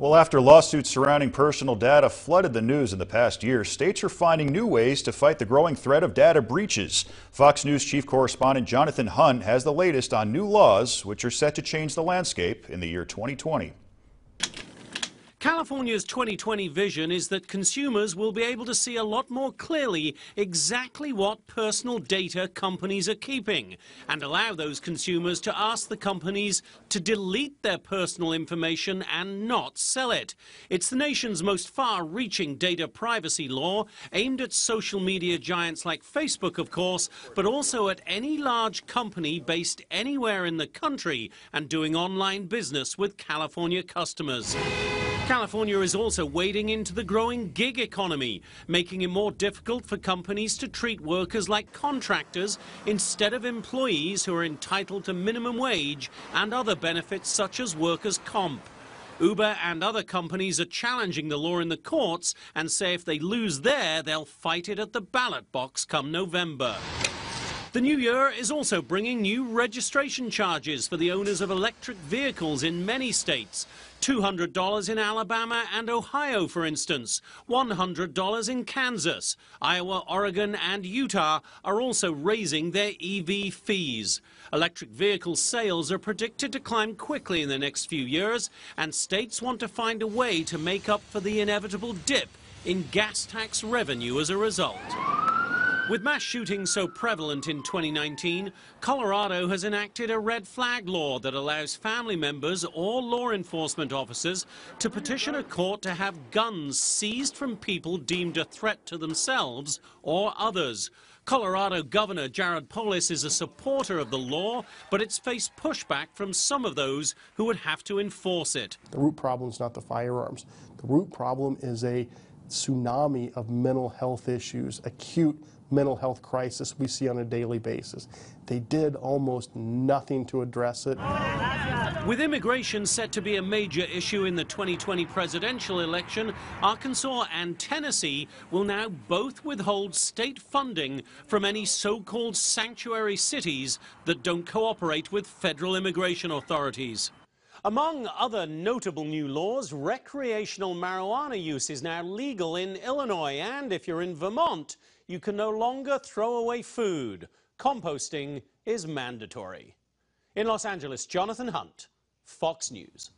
Well, after lawsuits surrounding personal data flooded the news in the past year, states are finding new ways to fight the growing threat of data breaches. Fox News chief correspondent Jonathan Hunt has the latest on new laws which are set to change the landscape in the year 2020. California's 2020 vision is that consumers will be able to see a lot more clearly exactly what personal data companies are keeping and allow those consumers to ask the companies to delete their personal information and not sell it. It's the nation's most far-reaching data privacy law aimed at social media giants like Facebook, of course, but also at any large company based anywhere in the country and doing online business with California customers. California is also wading into the growing gig economy, making it more difficult for companies to treat workers like contractors instead of employees who are entitled to minimum wage and other benefits such as workers' comp. Uber and other companies are challenging the law in the courts and say if they lose there, they'll fight it at the ballot box come November. The new year is also bringing new registration charges for the owners of electric vehicles in many states. $200 in Alabama and Ohio, for instance, $100 in Kansas. Iowa, Oregon, and Utah are also raising their EV fees. Electric vehicle sales are predicted to climb quickly in the next few years, and states want to find a way to make up for the inevitable dip in gas tax revenue as a result. With mass shootings so prevalent in 2019, Colorado has enacted a red flag law that allows family members or law enforcement officers to petition a court to have guns seized from people deemed a threat to themselves or others. Colorado Governor Jared Polis is a supporter of the law, but it's faced pushback from some of those who would have to enforce it. The root problem is not the firearms. The root problem is a tsunami of mental health issues, acute mental health crisis we see on a daily basis. They did almost nothing to address it. With immigration set to be a major issue in the 2020 presidential election, Arkansas and Tennessee will now both withhold state funding from any so-called sanctuary cities that don't cooperate with federal immigration authorities. Among other notable new laws, recreational marijuana use is now legal in Illinois, and if you're in Vermont, you can no longer throw away food. Composting is mandatory. In Los Angeles, Jonathan Hunt, Fox News.